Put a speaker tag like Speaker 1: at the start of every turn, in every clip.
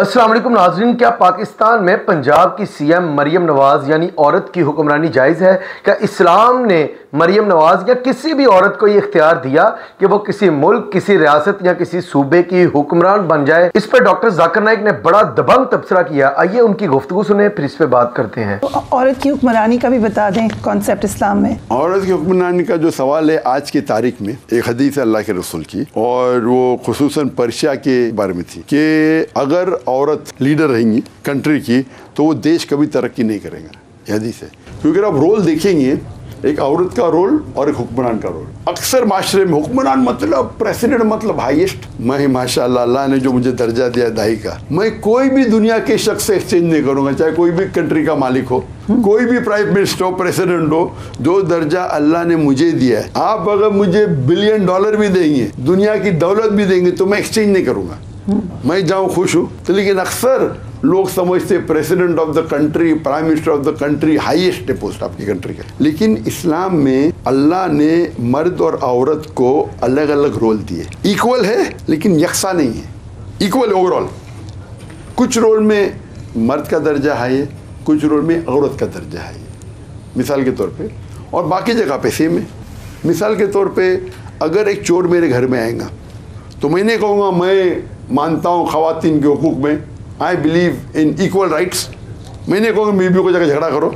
Speaker 1: असलम नाजरीन, क्या पाकिस्तान में पंजाब की सीएम मरियम नवाज़ यानी औरत की हुक्मरानी जायज़ है? क्या इस्लाम ने मरियम नवाज़ या किसी भी औरत को ये इख्तियार दिया कि वो किसी मुल्क किसी रियासत या किसी सूबे की हुक्मरान बन जाए। इस पर डॉक्टर जाकर नाइक ने बड़ा दबंग तबसरा किया। आइए उनकी गुफ्तु सुने फिर इस पर बात करते हैं।
Speaker 2: तो औरत की हुक्मरानी का भी बता दें कॉन्सेप्ट इस्लाम में।
Speaker 3: औरत की हुक्मरानी का जो सवाल है आज की तारीख में एक हदीस अल्लाह के रसूल की और वो खसूस पर्शिया के बारे में थी कि अगर औरत लीडर रहेंगी कंट्री की तो वो देश कभी तरक्की नहीं करेगा। हदीस है क्योंकि आप रोल देखेंगे, एक औरत का रोल और एक हुक्मरान का रोल। अक्सर माशरे में हुक्मरान मतलब प्रेसिडेंट मतलब हाईएस्ट। मैं माशा अल्लाह ने जो मुझे दर्जा दिया दाई का। मैं कोई भी दुनिया के शख्स से एक्सचेंज नहीं करूँगा, चाहे कोई भी कंट्री का मालिक हो, कोई भी प्राइम मिनिस्टर हो प्रेसिडेंट हो, जो दर्जा अल्लाह ने मुझे दिया है। आप अगर मुझे बिलियन डॉलर भी देंगे, दुनिया की दौलत भी देंगे तो मैं एक्सचेंज नहीं करूँगा। मैं जाऊँ खुश हूँ। तो लेकिन अक्सर लोग समझते president of the country prime minister of the country highest है पोस्ट आपकी कंट्री का लेकिन इस्लाम में अल्लाह ने मर्द और औरत को अलग अलग रोल दिए। इक्वल है, लेकिन यकसा नहीं है। इक्वल ओवरऑल कुछ रोल में मर्द का दर्जा हाई है, कुछ रोल में औरत का दर्जा हाई है। मिसाल के तौर पे। और बाकी जगह पे सेम है। मिसाल के तौर पे अगर एक चोर मेरे घर में आएगा तो मैंने कहूँगा, मैं मानता हूँ खातन के हकूक़ में I believe in equal rights मैंने कहूँगा बीबी को जाकर झगड़ा करो।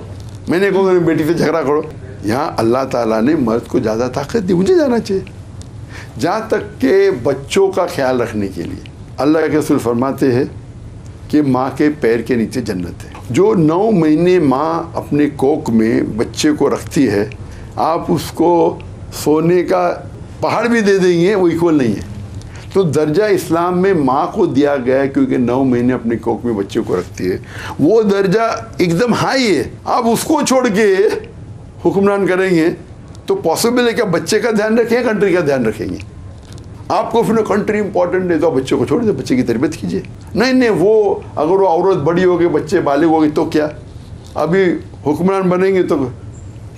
Speaker 3: मैंने कहूँगा बेटी से झगड़ा करो। यहाँ अल्लाह ताला ने मर्द को ज़्यादा ताकत दी। मुझे जाना चाहिए। जहाँ तक के बच्चों का ख्याल रखने के लिए अल्लाह के रसूल फरमाते हैं कि माँ के पैर के नीचे जन्नत है। जो नौ महीने माँ अपने कोक में बच्चे को रखती है, आप उसको सोने का पहाड़ भी दे देंगे, वो इक्वल नहीं है। तो दर्जा इस्लाम में माँ को दिया गया है क्योंकि नौ महीने अपने कोक में बच्चे को रखती है। वो दर्जा एकदम हाई है। आप उसको छोड़ के हुक्मरान करेंगे तो पॉसिबल है क्या बच्चे का ध्यान रखें कंट्री का ध्यान रखेंगे। आपको फिर कंट्री इंपॉर्टेंट है तो बच्चे को छोड़ दे, बच्चे की तरबियत कीजिए। नहीं नहीं, वो अगर वो औरत बड़ी होगी बच्चे बालिग हो गए तो क्या? अभी हुक्मरान बनेंगे तो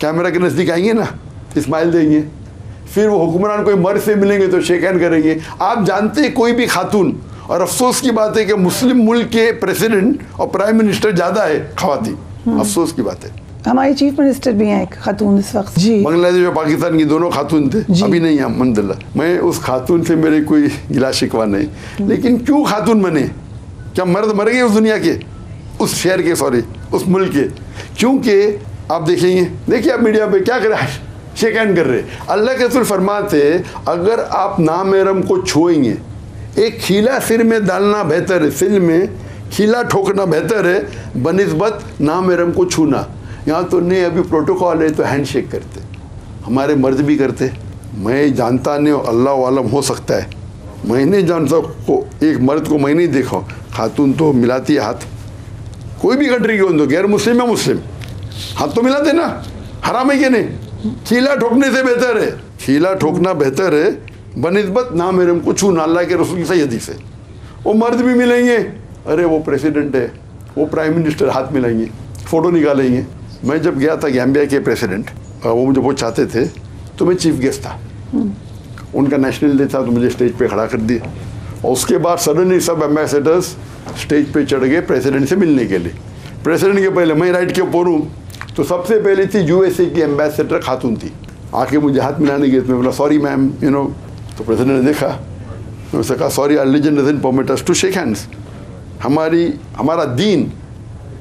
Speaker 3: कैमरा के नज़दीक आएँगे ना इस्माइल देंगे। फिर वो हुक्मरान कोई मर्द से मिलेंगे तो शेख हैंड करेंगे। आप जानते हैं कोई भी खातून और अफसोस की बात है कि मुस्लिम मुल्क के प्रेसिडेंट और प्राइम मिनिस्टर ज़्यादा है खाती हम्म। अफसोस की बात है।
Speaker 2: हमारी चीफ मिनिस्टर भी हैं एक खातून इस वक्त। जी।
Speaker 3: बांग्लादेश और पाकिस्तान की दोनों खातून थे। अभी नहीं है मंदिल्ला मैं उस खातून से मेरे कोई गिला शिकवा नहीं। लेकिन क्यों खातून बने? क्या मर्द मर गए उस दुनिया के? उस शहर के सॉरी उस मुल्क के। क्योंकि आप देखेंगे देखिए आप मीडिया पे क्या करें शेक हैंड कर रहे। अल्लाह के रसूल फरमाते, अगर आप नामहरम को छुएँगे, एक खीला सिर में डालना बेहतर है, सिल में खीला ठोकना बेहतर है, बनस्बत नामहरम को छूना। यहाँ तो नहीं, अभी प्रोटोकॉल है तो हैंड शेक करते। हमारे मर्द भी करते। मैं जानता नहीं अल्लाह वालम हो सकता है। मैं नहीं जानता को एक मर्द को मैं नहीं देखा खातून तो मिलाती है हाथ। कोई भी कंट्री की हो तो गैर मुस्लिम या मुस्लिम। हाथ तो मिलाते ना। हराम है कि नहीं? खीला ठोकने से बेहतर है। खीला ठोकना बेहतर है। बनस्बत ना मेरे को छू अल्लाह के रसूल सही से। वो मर्द भी मिलेंगे। अरे वो प्रेसिडेंट है। वो प्राइम मिनिस्टर हाथ मिलाएँगे। फ़ोटो निकालेंगे। मैं जब गया था गैम्बिया के प्रेसिडेंट वो मुझे बहुत चाहते थे तो मैं चीफ गेस्ट था। उनका नेशनल डे था तो मुझे स्टेज पे खड़ा कर दिया। और उसके बाद सडनली सब एम्बेसडर्स स्टेज पे चढ़ गए प्रेसिडेंट से मिलने के लिए। प्रेसिडेंट के पहले मैं राइट के ऊपर हूँ। तो सबसे पहले थी यूएसए की एम्बेसडर खातून थी। आके मुझे हाथ मिलाने गए तो मैं बोला सॉरी मैम यू नो तो प्रेसिडेंट ने देखा। मैं उससे कहा sorry permit us to shake hands हमारी, हमारा दीन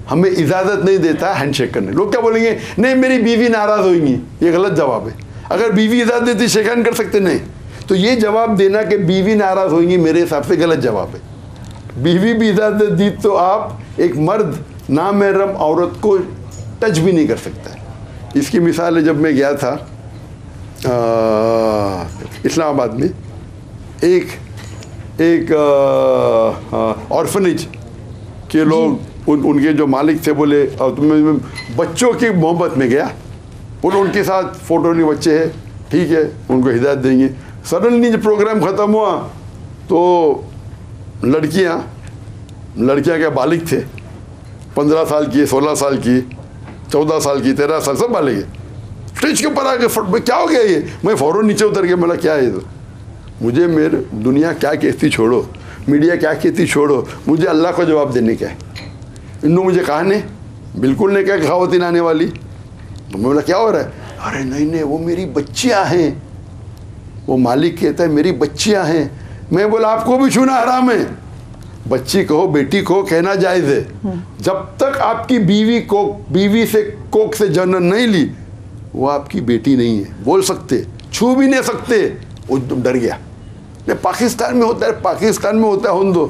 Speaker 3: हमें इजाज़त नहीं देता हैंड शेक करने। लोग क्या बोलेंगे, नहीं, मेरी बीवी नाराज़ होगी ये गलत जवाब है। अगर बीवी इजाज़त देती शेक हैंड कर सकते नहीं। तो ये जवाब देना कि बीवी नाराज़ होगी मेरे हिसाब से गलत जवाब है। बीवी भी इजाज़त दी तो आप एक मर्द नामहरम औरत को टच भी नहीं कर सकता। इसकी मिसाल है जब मैं गया था इस्लामाबाद में एक एक ऑर्फनेज के लोग उन उनके जो मालिक थे बोले और तुम्हें बच्चों की मोहब्बत में गया? बोले उनके साथ फ़ोटो नहीं बच्चे हैं। ठीक है उनको हिदायत देंगे। सडनली जब प्रोग्राम ख़त्म हुआ तो लड़कियाँ लड़कियाँ के बालिक थे पंद्रह साल की सोलह साल की चौदह साल की, तेरह साल, सब वाले स्टेज के ऊपर आके फट क्या हो गया ये? मैं फ़ौरन नीचे उतर गया मेरा क्या है मुझे मेरे, दुनिया क्या कहती छोड़ो, मीडिया क्या कहती छोड़ो, मुझे अल्लाह को जवाब देने का है। इन्हों मुझे कहा, नहीं, बिल्कुल नहीं क्या खावतीन आने वाली। तो मैं बोला, क्या हो रहा है? अरे नहीं नहीं, वो मेरी बच्चियाँ हैं। वो मालिक कहता है, मेरी बच्चियाँ हैं। मैं बोला, आपको भी छूना हराम है। बच्ची कहो बेटी को कहना जायज़ है। जब तक आपकी बीवी को बीवी से कोक से जन्म नहीं ली वो आपकी बेटी नहीं है। बोल सकते छू भी नहीं सकते। वो डर गया। नहीं पाकिस्तान में होता है पाकिस्तान में होता है दो।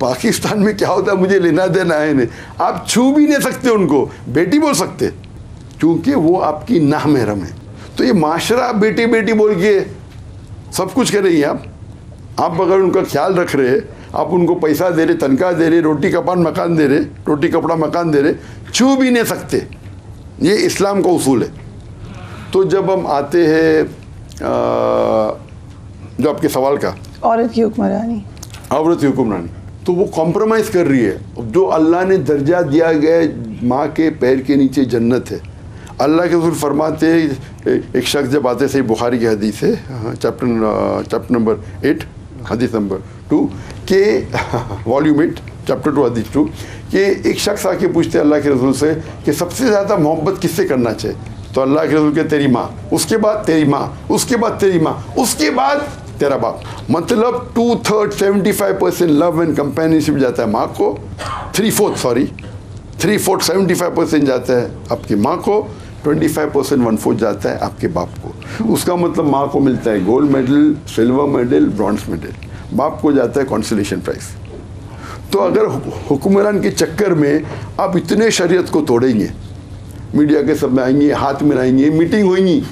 Speaker 3: पाकिस्तान में क्या होता है मुझे लेना देना है नहीं। आप छू भी नहीं सकते उनको। बेटी बोल सकते। क्योंकि वो आपकी नाह महरम है। तो ये माशरा बेटी बेटी बोल के सब कुछ करेंगे आप। आप अगर उनका ख्याल रख रहे आप उनको पैसा दे रहे तनख्वाह दे रहे रोटी कपान मकान दे रहे रोटी कपड़ा मकान दे रहे छू भी नहीं सकते। ये इस्लाम का उसूल है। तो जब हम आते हैं जो आपके सवाल का।
Speaker 2: औरत की हुक्मरानी।
Speaker 3: औरत की हुक्मरानी। तो वो कॉम्प्रोमाइज़ कर रही है। जो अल्लाह ने दर्जा दिया गया माँ के पैर के नीचे जन्नत है। अल्लाह के रसूल फरमाते एक शख्स जब आते सही बुखारी की हदीस है चैप्टर चैप्टर नंबर एट। हदीस नंबर टू, के वॉल्यूम एट चैप्टर टू हदीस टू कि एक शख्स आके पूछते अल्लाह के रसूल से कि सबसे ज़्यादा मोहब्बत किससे करना चाहिए? तो अल्लाह के रसूल के, तेरी माँ, उसके बाद तेरी माँ, उसके बाद तेरी माँ, उसके बाद तेरा बाप। मतलब two third seventy five percent love and companionship जाता है माँ को three fourth sorry three fourth seventy five percent जाता है आपकी माँ को twenty five percent one fourth जाता है आपके बाप को। उसका मतलब माँ को मिलता है gold medal silver medal bronze medal बाप को जाता है कॉन्सलेशन प्राइज तो अगर हुक्मरान के चक्कर में आप इतने शरीयत को तोड़ेंगे, मीडिया के सब में आएँगे, हाथ मिलाएँगे मीटिंग होगी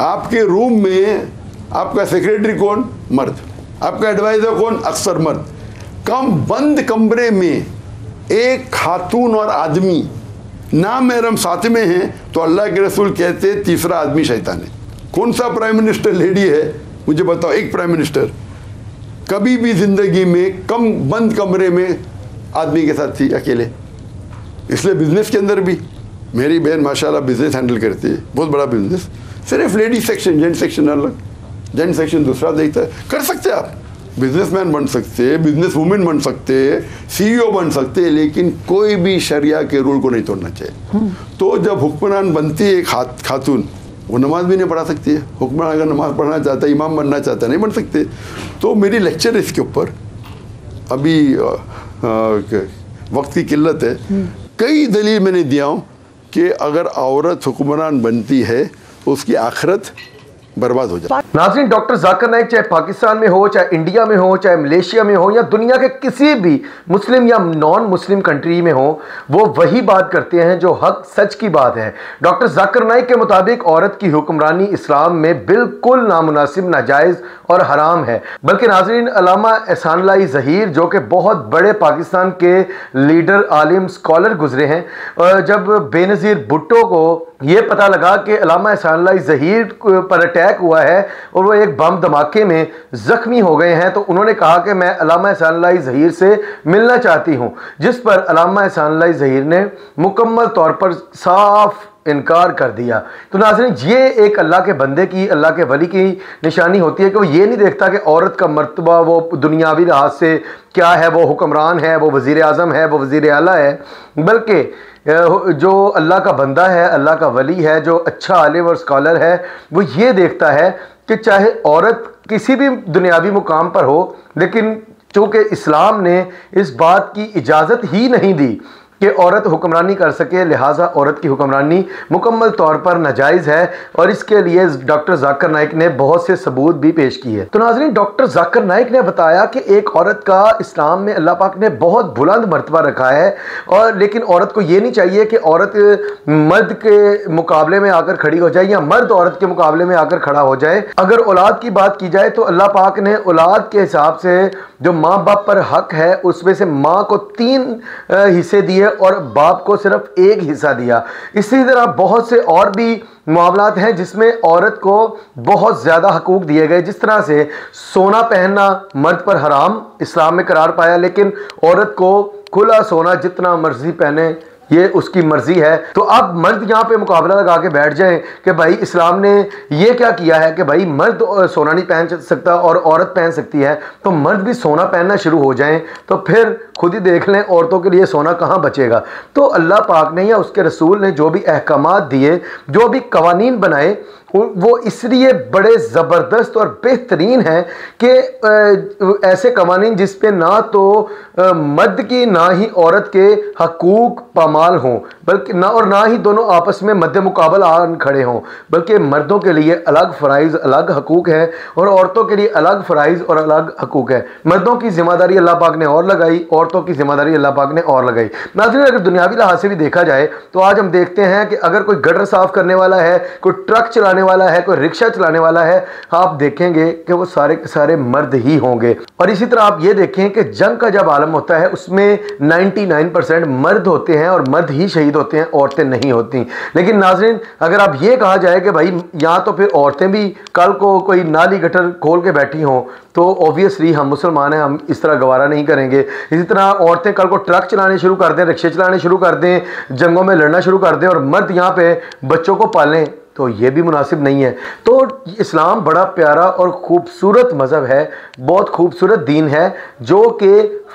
Speaker 3: आपके रूम में आपका सेक्रेटरी कौन? मर्द। आपका एडवाइज़र कौन? अक्सर मर्द। कम बंद कमरे में एक खातून और आदमी ना मेरम साथ में हैं तो अल्लाह के रसूल कहते तीसरा आदमी शैतान है। कौन सा प्राइम मिनिस्टर लेडी है? मुझे बताओ, एक प्राइम मिनिस्टर कभी भी ज़िंदगी में कम, बंद कमरे में आदमी के साथ थी, अकेले। इसलिए बिज़नेस के अंदर भी। मेरी बहन, माशाल्लाह बिज़नेस हैंडल करती है। बहुत बड़ा बिज़नेस सिर्फ़ लेडी सेक्शन जेंट सेक्शन अलग। जेंट सेक्शन दूसरा देखता है। कर सकते आप। बिजनेसमैन बन सकते हैं बिज़नेस वुमेन बन सकते सीईओ बन सकते लेकिन कोई भी शरिया के रूल को नहीं तोड़ना चाहिए। तो जब हुक्मरान बनती है हाथ खातून, वो नमाज़ भी नहीं पढ़ा सकती है। हुक्मरान अगर नमाज़ पढ़ना चाहता है, इमाम बनना चाहता है, नहीं बन सकते। तो मेरी लेक्चर इसके ऊपर। अभी वक्त की किल्लत है। कई दलील मैंने दिया हूँ कि अगर औरत हुक्मरान बनती है उसकी आखरत बर्बाद हो जाए।
Speaker 1: नाजरीन, डॉक्टर जाकर नाइक चाहे पाकिस्तान में हो, चाहे इंडिया में हो, चाहे मलेशिया में हो, या दुनिया के किसी भी मुस्लिम या नॉन मुस्लिम कंट्री में हो, वो वही बात करते हैं जो हक सच की बात है। डॉक्टर जाकर नाइक के मुताबिक औरत की हुक्मरानी इस्लाम में बिल्कुल नामुनासिब, नाजायज़ और हराम है। बल्कि नाजरीन, अलामा एहसान लाई जहीर, जो कि बहुत बड़े पाकिस्तान के लीडर, आलिम, स्कॉलर गुजरे हैं जब बेनज़ीर भुट्टो को ये पता लगा कि अलामा एहसान लाई जहीर पर अटैक हुआ है और वो एक बम धमाके में ज़ख्मी हो गए हैं। तो उन्होंने कहा कि मैं अलामा एहसान लाई जहीर से मिलना चाहती हूँ, जिस पर अलामा एहसान लाई जहीर ने मुकम्मल तौर पर साफ़ इनकार कर दिया। तो नाजरीन, ये एक अल्लाह के बंदे की, अल्लाह के वली की निशानी होती है कि वो ये नहीं देखता कि औरत का मरतबा, वो दुनियावी लिहाज से क्या है, वो हुक्मरान है, वो वज़ी अजम है, वो वज़ी अला है। बल्कि जो अल्लाह का बंदा है, अल्लाह का वली है, जो अच्छा आलिम और स्कॉलर है, वो ये देखता है कि चाहे औरत किसी भी दुनियावी मुकाम पर हो, लेकिन चूँकि इस्लाम ने इस बात की इजाज़त ही नहीं दी कि औरत हुक्मरानी कर सके, लिहाजा औरत की हुक्मरानी मुकम्मल तौर पर नाजायज़ है और इसके लिए डॉक्टर जाकर नाइक ने बहुत से सबूत भी पेश किए। तो नाजरीन, डॉक्टर जाकर नाइक ने बताया कि एक औरत का इस्लाम में अल्लाह पाक ने बहुत बुलंद मरतबा रखा है और लेकिन औरत को ये नहीं चाहिए कि औरत मर्द के मुकाबले में आकर खड़ी हो जाए या मर्द औरत के मुकाबले में आकर खड़ा हो जाए। अगर औलाद की बात की जाए तो अल्लाह पाक ने औलाद के हिसाब से जो माँ बाप पर हक है, उसमें से माँ को तीन हिस्से दिए और बाप को सिर्फ़ एक हिस्सा दिया। इसी तरह बहुत से और भी मामला हैं जिसमें औरत को बहुत ज़्यादा हकूक दिए गए। जिस तरह से सोना पहनना मर्द पर हराम, इस्लाम में करार पाया, लेकिन औरत को खुला सोना जितना मर्ज़ी पहने ये उसकी मर्ज़ी है। तो अब मर्द यहाँ पे मुकाबला लगा के बैठ जाए कि भाई इस्लाम ने ये क्या किया है कि भाई मर्द सोना नहीं पहन सकता और औरत पहन सकती है। तो मर्द भी सोना पहनना शुरू हो जाए तो फिर खुद ही देख लें औरतों के लिए सोना कहाँ बचेगा। तो अल्लाह पाक ने या उसके रसूल ने जो भी अहकाम दिए, जो भी कवानीन बनाए वो इसलिए बड़े ज़बरदस्त और बेहतरीन हैं कि ऐसे कवानीन जिस पे ना तो मर्द की ना ही औरत के हकूक पामाल हों, बल्कि ना और ना ही दोनों आपस में मध्य मुकाबल आन खड़े हों, बल्कि मर्दों के लिए अलग फ़राइज़, अलग हकूक हैं और औरतों के लिए अलग फ़राइज़ और अलग हकूक है। मर्दों की ज़िम्मेदारी अल्लाह पाक ने और लगाई, औरतों की ज़िम्मेदारी अल्लाह पाक ने और लगाई। नाजरीन, अगर दुनियावी लिहाज से भी देखा जाए तो आज हम देखते हैं कि अगर कोई गटर साफ़ करने वाला है, कोई ट्रक चलाने वाला है, कोई रिक्शा चलाने वाला है, आप देखेंगे कि वो सारे के सारे मर्द ही होंगे। और इसी तरह आप ये देखें कि जंग का जब आलम होता है, उसमें 99 परसेंट मर्द होते हैं और मर्द ही शहीद होते हैं, औरतें नहीं होती। लेकिन नाजरीन, अगर आप ये कहा जाए कि भाई यहाँ तो फिर औरतें भी कल को कोई नाली गटर खोल के बैठी हों तो ऑब्वियसली हम मुसलमान हैं, हम इस तरह गवारा नहीं करेंगे। इसी तरह औरतें कल को ट्रक चलाने शुरू कर दें, रिक्शे चलाने शुरू कर दें, जंगों में लड़ना शुरू कर दें और मर्द यहाँ पर बच्चों को पालें। तो ये भी मुनासिब नहीं है। तो इस्लाम बड़ा प्यारा और ख़ूबसूरत मज़हब है बहुत खूबसूरत दीन है जो कि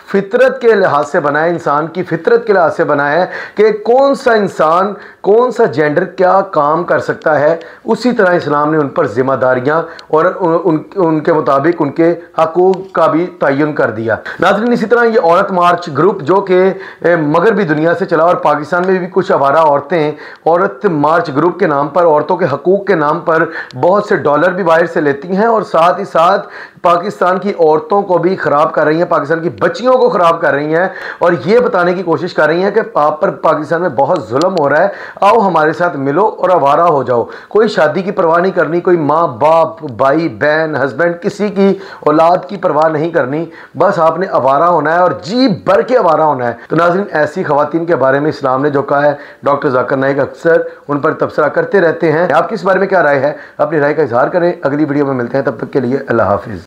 Speaker 1: फितरत के लिहाज से बनाया इंसान की फितरत के लिहाज से बनाया है कि कौन सा इंसान कौन सा जेंडर क्या काम कर सकता है उसी तरह इस्लाम ने उन पर ज़िम्मेदारियाँ और उन, उन, उनके मुताबिक उनके हकूक़ का भी तयन कर दिया। नाजरीन इसी तरह ये औरत मार्च ग्रुप जो कि मगरबी दुनिया से चला और पाकिस्तान में भी कुछ आवारा औरतें औरत मार्च ग्रुप के नाम पर औरतों के हकूक़ के नाम पर बहुत से डॉलर भी बाहर से लेती हैं और साथ ही साथ पाकिस्तान की औरतों को भी ख़राब कर रही हैं, पाकिस्तान की बच्चियों को ख़राब कर रही हैं और ये बताने की कोशिश कर रही हैं कि आप पर पाकिस्तान में बहुत जुल्म हो रहा है। आओ हमारे साथ मिलो और आवारा हो जाओ। कोई शादी की परवाह नहीं करनी, कोई माँ, बाप, भाई, बहन हस्बैंड किसी की औलाद की परवाह नहीं करनी। बस आपने आवारा होना है और जी भर के आवारा होना है। तो नाजिन ऐसी खातन के बारे में इस्लाम ने जो कहा है, डॉक्टर जाकर नाइक अक्सर उन पर तबसरा करते रहते हैं। आपकी इस बारे में क्या राय है? अपनी राय का इजहार करें। अगली वीडियो में मिलते हैं, तब तक के लिए अल्लाह हाफिज़।